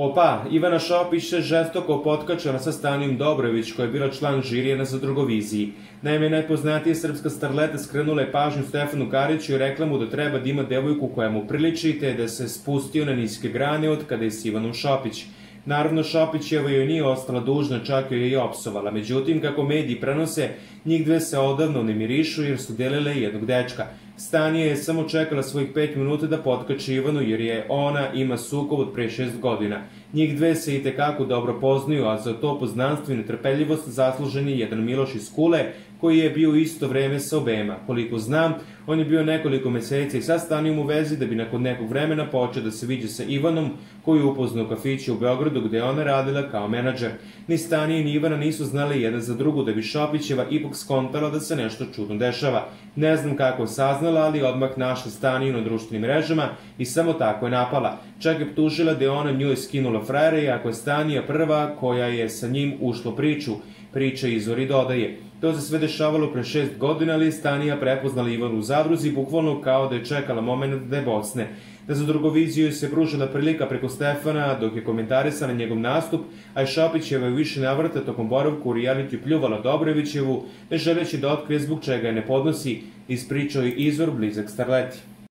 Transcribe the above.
Opa, Ivana Šopić se žestoko potkačala sa Stanijom Dobrović, koja je bila član žirije na Zadrugoviziji. Naime, najpoznatija srpska starleta skrenula je pažnju Stefanu Kariću i rekla mu da treba da ima devojku koja mu priliči, te da se spustio na niske grane od kada je s Ivanom Šopić. Naravno, Šopićeva joj nije ostala dužna, čak joj je i opsovala. Međutim, kako mediji prenose, njih dve se odavno ne mirišu jer su delile jednog dečka. Stanija je samo čekala svojih pet minuta da potkače Ivanu jer je ona ima sukov od pre šest godina. Njih dve se i tekako dobro poznaju, a za to poznanstvo i netrpeljivost zaslužen je jedan Miloš iz Kule, koji je bio isto vreme sa obema. Koliko znam, on je bio nekoliko meseci sa Stanijom u vezi da bi nakon nekog vremena počeo da se viđe sa Ivanom, koju je upoznao u kafiću u Beogradu gde ona radila kao menadžer. Ni Stanija ni Ivana nisu znali jedan za drugu da bi Šopićeva ipak skontala da se nešto čudno dešava. Ne znam kako je saznala, ali odmah našla Staniju na društvenim mrežama i samo tako je napala. Čak je ptužila da je ona njoj skinula frajere i ako je Stanija prva koja je sa njim ušlo priču. Priča izvori dodaje. To se sve dešavalo pre šest godina, ali Stanija prepoznala Ivanu u zadruzi, bukvalno kao da je čekala moment da je bocne. Da za drugoviziju se pružila prilika preko Stefana dok je komentarisala njegov nastup, a i Šopićeva je više navrata tokom boravku u reality pljuvala Dobrovićevu, ne želeći da otkrije zbog čega je ne podnosi, ispričao i izvor blizak Starleti.